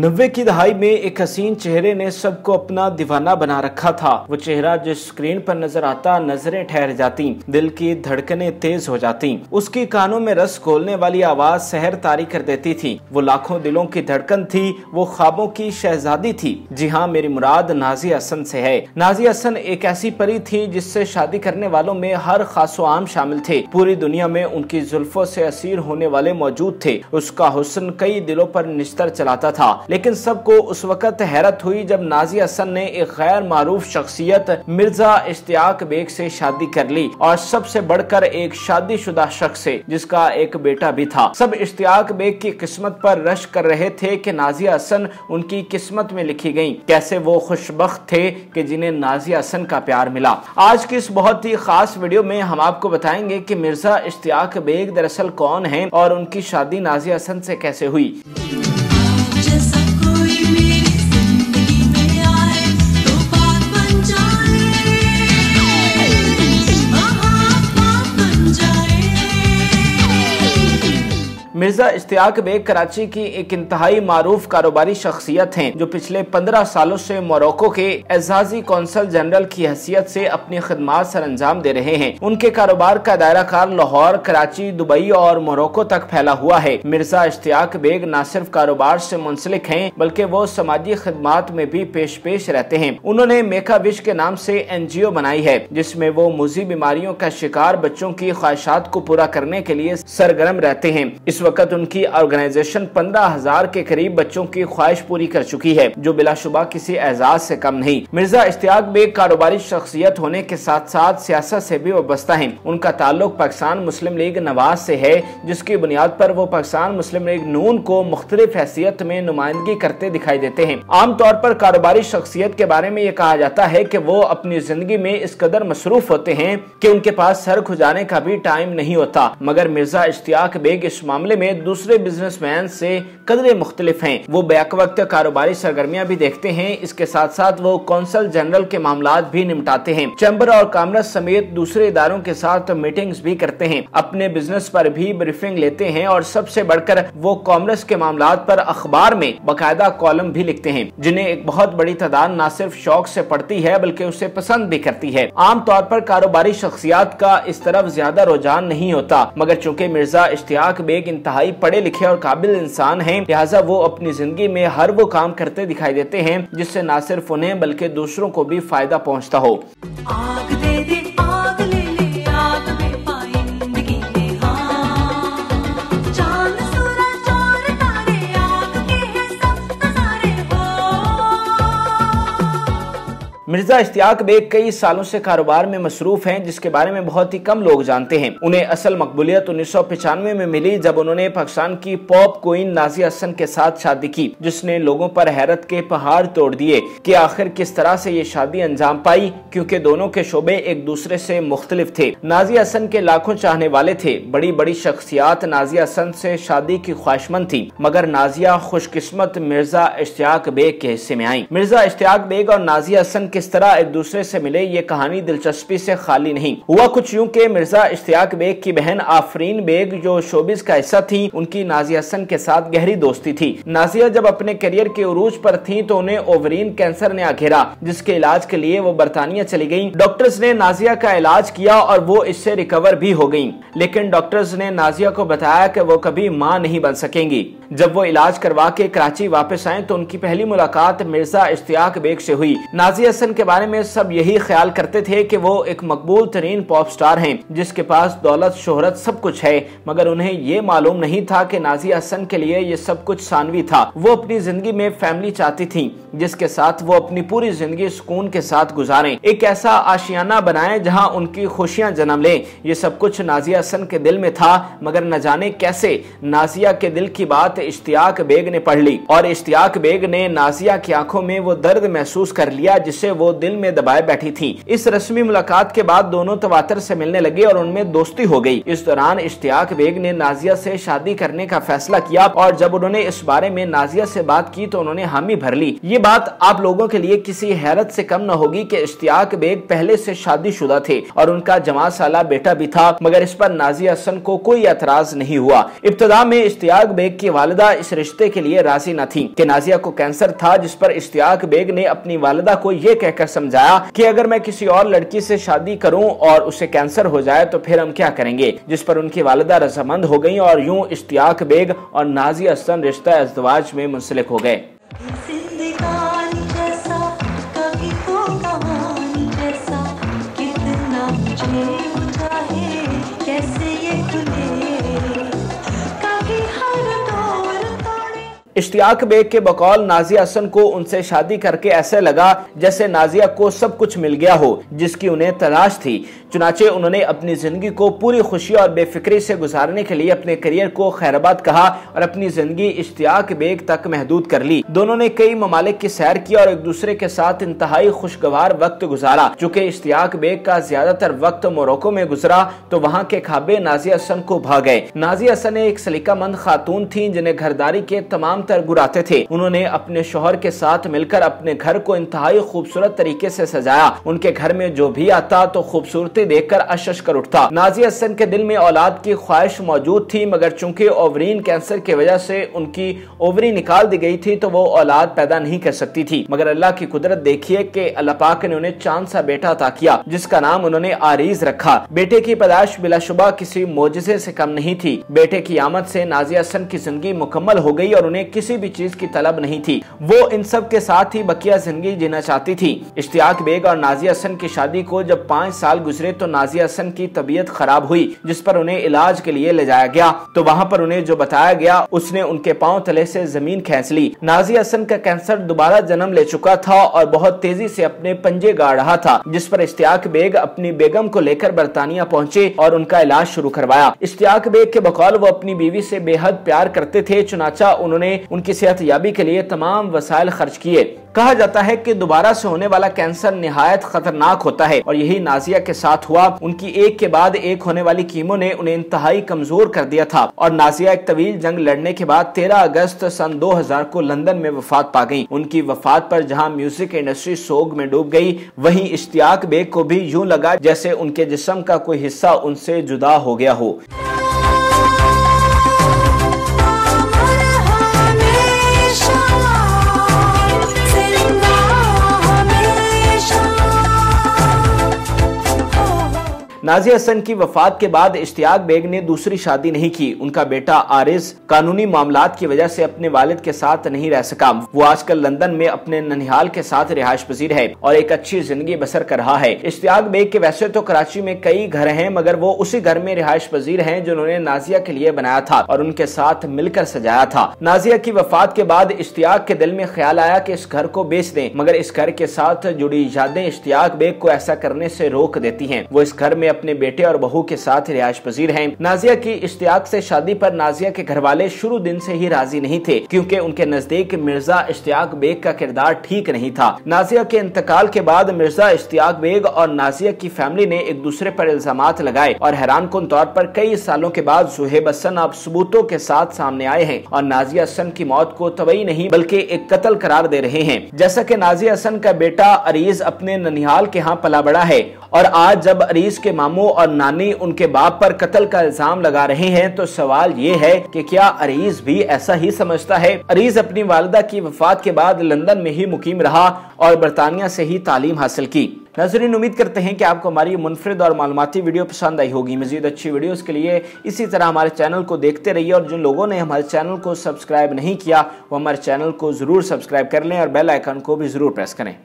नब्बे की दहाई में एक हसीन चेहरे ने सबको अपना दीवाना बना रखा था। वो चेहरा जिस स्क्रीन पर नज़र आता, नज़रें ठहर जाती, दिल की धड़कने तेज हो जाती। उसकी कानों में रस खोलने वाली आवाज़ शहर तारी कर देती थी। वो लाखों दिलों की धड़कन थी, वो ख्वाबों की शहजादी थी। जी हाँ मेरी मुराद नाजी हसन से है। नाजी हसन एक ऐसी परी थी जिससे शादी करने वालों में हर खासो आम शामिल थे। पूरी दुनिया में उनकी जुल्फों से असीर होने वाले मौजूद थे। उसका हुसन कई दिलों पर निस्तर चलाता था। लेकिन सबको उस वक्त हैरत हुई जब नाजी हसन ने एक गैर मारूफ शख्सियत मिर्ज़ा इश्तियाक बेग से शादी कर ली और सबसे बढ़कर एक शादीशुदा शख्स से जिसका एक बेटा भी था। सब इश्तियाक बेग की किस्मत पर रश कर रहे थे कि नाजिया हसन उनकी किस्मत में लिखी गई। कैसे वो खुशबक थे कि जिन्हें नाजिया हसन का प्यार मिला। आज की इस बहुत ही खास वीडियो में हम आपको बताएँगे कि मिर्ज़ा इश्तियाक बेग दरअसल कौन है और उनकी शादी नाजिया हसन से कैसे हुई। मिर्ज़ा इश्तियाक बेग कराची की एक इंतहाई मारूफ कारोबारी शख्सियत हैं, जो पिछले पंद्रह सालों से मोरक्को के एजाजी कौंसल जनरल की हैसियत से अपनी खदमात सर अंजाम दे रहे हैं। उनके कारोबार का दायरा कार लाहौर, कराची, दुबई और मोरक्को तक फैला हुआ है। मिर्ज़ा इश्तियाक बेग न सिर्फ़ कारोबार से मुंसलिक है, बल्कि वो समाजी खदमात में भी पेश पेश रहते हैं। उन्होंने मेका विश के नाम से एन जी ओ बनाई है, जिसमें वो मुजी बीमारियों का शिकार बच्चों की ख्वाहिशात को पूरा करने के लिए सरगर्म रहते हैं। इस वक्त उनकी ऑर्गेनाइजेशन पंद्रह हज़ार के करीब बच्चों की ख्वाहिश पूरी कर चुकी है, जो बिलाशुबा किसी एजाज से कम नहीं। मिर्ज़ा इश्तियाक बेग कारोबारी शख्सियत होने के साथ साथ सियासत से भी वाबस्ता है। उनका ताल्लुक पाकिस्तान मुस्लिम लीग नवाज़ से है, जिसकी बुनियाद पर वो पाकिस्तान मुस्लिम लीग नून को मुख्तलिफ़ हैसियत में नुमाइंदगी करते दिखाई देते हैं। आमतौर पर कारोबारी शख्सियत के बारे में ये कहा जाता है की वो अपनी ज़िंदगी में इस कदर मसरूफ होते हैं की उनके पास सर खुजाने का भी टाइम नहीं होता। मगर मिर्ज़ा इश्तियाक बेग इस मामले में दूसरे बिजनेसमैन से कदरे मुख्तलिफ़ हैं। वो बैक वक्त कारोबारी सरगर्मियाँ भी देखते हैं। इसके साथ साथ वो कौंसल जनरल के मामला भी निपटाते हैं। चैम्बर और कामरस समेत दूसरे इदारों के साथ मीटिंग्स भी करते हैं। अपने बिज़नेस पर भी ब्रीफिंग लेते हैं और सबसे बढ़कर वो कॉमर्स के मामला पर अखबार में बाकायदा कॉलम भी लिखते हैं, जिन्हें एक बहुत बड़ी तादाद न सिर्फ़ शौक से पढ़ती है, बल्कि उसे पसंद भी करती है। आमतौर पर कारोबारी शख्सियात का इस तरफ़ ज़्यादा रुझान नहीं होता, मगर चूँकि मिर्ज़ा इश्तियाक बेग इंतहाई पढ़े लिखे और काबिल इंसान है, लिहाजा वो अपनी ज़िंदगी में हर वो काम करते दिखाई देते हैं, जिससे न सिर्फ़ उन्हें, बल्कि दूसरों को भी फ़ायदा पहुँचता हो। आग दे दे मिर्ज़ा इश्तियाक बेग कई सालों से कारोबार में मसरूफ हैं, जिसके बारे में बहुत ही कम लोग जानते हैं। उन्हें असल मकबूलियत उन्नीस सौ पिचानवे में मिली, जब उन्होंने पाकिस्तान की पॉप क्वीन नाजी हसन के साथ शादी की, जिसने लोगों पर हैरत के पहाड़ तोड़ दिए कि आखिर किस तरह से ये शादी अंजाम पाई, क्योंकि दोनों के शोबे एक दूसरे से मुख्तलिफ़ थे। नाजी हसन के लाखों चाहने वाले थे। बड़ी बड़ी शख्सियात नाजिया हसन से शादी की ख्वाहिशमंद थी, मगर नाजिया खुशकिस्मत मिर्ज़ा इश्तियाक बेग के हिस्से में आई। मिर्ज़ा इश्तियाक बेग और नाजिया हसन के किस तरह एक दूसरे से मिले, ये कहानी दिलचस्पी से खाली नहीं। हुआ कुछ यूँ के मिर्ज़ा इश्तियाक बेग की बहन आफरीन बेग, जो शोबिस का हिस्सा थी, उनकी नाजिया हसन के साथ गहरी दोस्ती थी। नाजिया जब अपने करियर के उरूज पर थी तो उन्हें ओवरीन कैंसर ने आघेरा जिसके इलाज के लिए वो बरतानिया चली गई डॉक्टर्स ने नाजिया का इलाज किया और वो इससे रिकवर भी हो गई लेकिन डॉक्टर्स ने नाजिया को बताया की वो कभी माँ नहीं बन सकेंगी। जब वो इलाज करवा के कराची वापस आए तो उनकी पहली मुलाकात मिर्ज़ा इश्तियाक बेग से हुई। नाजिया के बारे में सब यही ख्याल करते थे कि वो एक मकबूल तरीन पॉप स्टार हैं, जिसके पास दौलत, शोहरत सब कुछ है, मगर उन्हें ये मालूम नहीं था कि नाजिया हसन के लिए ये सब कुछ सानवी था। वो अपनी ज़िंदगी में फैमिली चाहती थी, जिसके साथ वो अपनी पूरी ज़िंदगी सुकून के साथ गुजारें। एक ऐसा आशियाना बनाए जहाँ उनकी खुशियाँ जन्म ले। ये सब कुछ नाजिया हसन के दिल में था, मगर न जाने कैसे नाजिया के दिल की बात इश्तियाक बेग ने पढ़ ली। और इश्तियाक बेग ने नाजिया की आँखों में वो दर्द महसूस कर लिया जिससे वो दिल में दबाए बैठी थी। इस रस्मी मुलाकात के बाद दोनों तवातर से मिलने लगे और उनमें दोस्ती हो गई। इस दौरान इश्तियाक बेग ने नाजिया से शादी करने का फैसला किया और जब उन्होंने इस बारे में नाजिया से बात की तो उन्होंने हामी भर ली। ये बात आप लोगों के लिए किसी हैरत से कम न होगी कि इश्तियाक बेग पहले से शादीशुदा थे और उनका जमा साला बेटा भी था, मगर इस पर नाजिया हसन को कोई एतराज़ नहीं हुआ। इब्तदा में इश्तियाक बेग की वालदा इस रिश्ते के लिए राज़ी न थी कि नाजिया को कैंसर था, जिस पर इश्तियाक बेग ने अपनी वालदा को ये कहकर समझाया कि अगर मैं किसी और लड़की से शादी करूँ और उसे कैंसर हो जाए तो फिर हम क्या करेंगे? जिस पर उनकी वालदा रजामंद हो गई और यूँ इश्तियाक बेग और नाजिया हसन रिश्ता अजदवाज में मुंसलिक हो गए। इश्तियाक बेग के बकौल नाजिया हसन को उनसे शादी करके ऐसे लगा जैसे नाजिया को सब कुछ मिल गया हो, जिसकी उन्हें तलाश थी। चुनाचे उन्होंने अपनी ज़िंदगी को पूरी खुशी और बेफिक्री से गुजारने के लिए अपने करियर को खैराबाद कहा और अपनी ज़िंदगी इश्तियाक बेग तक महदूद कर ली। दोनों ने कई ममालिक की सैर की और एक दूसरे के साथ इंतहाई खुशगवार वक्त गुजारा। चूँकि इश्तियाक बेग का ज़्यादातर वक्त मोरक्को में गुजरा तो वहाँ के खाबे नाजिया हसन को भाग गए। नाजिया हसन एक सलीकामंद खातून थी, जिन्हें घरदारी के तमाम तर गुराते थे। उन्होंने अपने शोहर के साथ मिलकर अपने घर को इंतहाई खूबसूरत तरीके से सजाया। उनके घर में जो भी आता तो खूबसूरती देखकर अशश कर उठता। नाजिया हसन के दिल में औलाद की ख्वाहिश मौजूद थी, मगर चूँकि ओवरीन कैंसर की वजह से उनकी ओवरी निकाल दी गई थी तो वो औलाद पैदा नहीं कर सकती थी। मगर अल्लाह की कुदरत देखिए कि अल्लाह पाक ने उन्हें चाँद सा बेटा अता किया, जिसका नाम उन्होंने आरीज रखा। बेटे की पैदाश बिलाशुबा किसी मोजे से कम नहीं थी। बेटे की आमद से नाजिया हसन की ज़िंदगी मुकम्मल हो गई और उन्हें किसी भी चीज़ की तलब नहीं थी। वो इन सब के साथ ही बकिया ज़िंदगी जीना चाहती थी। इश्तियाक बेग और नाजिया हसन की शादी को जब पाँच साल गुजरे तो नाजिया हसन की तबीयत खराब हुई, जिस पर उन्हें इलाज के लिए ले जाया गया। तो वहाँ पर उन्हें जो बताया गया, उसने उनके पाँव तले से ज़मीन खेच ली। नाजिया हसन का कैंसर दोबारा जन्म ले चुका था और बहुत तेज़ी से अपने पंजे गाड़ रहा था, जिस पर इश्तियाक बेग अपनी बेगम को लेकर बरतानिया पहुँचे और उनका इलाज शुरू करवाया। इश्तियाक बेग के बकौल वो अपनी बीवी से बेहद प्यार करते थे, चुनाचा उन्होंने उनकी सेहत याबी के लिए तमाम वसायल खर्च किए। कहा जाता है कि दोबारा से होने वाला कैंसर निहायत खतरनाक होता है और यही नाजिया के साथ हुआ। उनकी एक के बाद एक होने वाली कीमो ने उन्हें इंतहाई कमज़ोर कर दिया था और नाजिया एक तवील जंग लड़ने के बाद 13 अगस्त सन 2000 को लंदन में वफात पा गई। उनकी वफात पर जहाँ म्यूज़िक इंडस्ट्री सोग में डूब गई, वहीं इश्तियाक बेग को भी यूँ लगा जैसे उनके जिसम का कोई हिस्सा उनसे जुदा हो गया हो। नाजिया हसन की वफात के बाद इश्तियाक बेग ने दूसरी शादी नहीं की। उनका बेटा आरिज कानूनी मामला की वजह से अपने वालिद के साथ नहीं रह सका। वो आजकल लंदन में अपने ननिहाल के साथ रिहायश पजीर है और एक अच्छी ज़िंदगी बसर कर रहा है। इश्तियाक बेग के वैसे तो कराची में कई घर है, मगर वो उसी घर में रिहायश पजीर है जो उन्होंने नाजिया के लिए बनाया था और उनके साथ मिलकर सजाया था। नाजिया की वफात के बाद इश्तियाक के दिल में ख्याल आया की इस घर को बेच दें, मगर इस घर के साथ जुड़ी यादें इश्तियाक बेग को ऐसा करने से रोक देती है। वो इस घर में अपने बेटे और बहू के साथ रिहायश पजीर है। नाजिया की इश्तियाक से शादी पर नाजिया के घर वाले शुरू दिन से ही राज़ी नहीं थे, क्योंकि उनके नज़दीक मिर्ज़ा इश्तियाक बेग का किरदार ठीक नहीं था। नाजिया के इंतकाल के बाद मिर्ज़ा इश्तियाक बेग और नाजिया की फैमिली ने एक दूसरे पर इल्ज़ाम लगाए और हैरान कन तौर पर कई सालों के बाद जुहेब हसन अब सबूतों के साथ सामने आए हैं और नाजिया हसन की मौत को तबई नहीं, बल्कि एक कत्ल करार दे रहे हैं। जैसा कि नाजिया हसन का बेटा अरीज अपने ननिहाल के यहाँ पला बड़ा है और आज जब अरीज के मामू और नानी उनके बाप पर कत्ल का इल्ज़ाम लगा रहे हैं तो सवाल ये है कि क्या अरीज भी ऐसा ही समझता है? अरीज अपनी वालदा की वफात के बाद लंदन में ही मुकीम रहा और बरतानिया से ही तालीम हासिल की। नजरीन, उम्मीद करते हैं कि आपको हमारी मुनफरद और मालूमती वीडियो पसंद आई होगी। मजीद अच्छी वीडियोस के लिए इसी तरह हमारे चैनल को देखते रहिए और जिन लोगों ने हमारे चैनल को सब्सक्राइब नहीं किया, वो हमारे चैनल को ज़रूर सब्सक्राइब कर लें और बेल आइकन को भी ज़रूर प्रेस करें।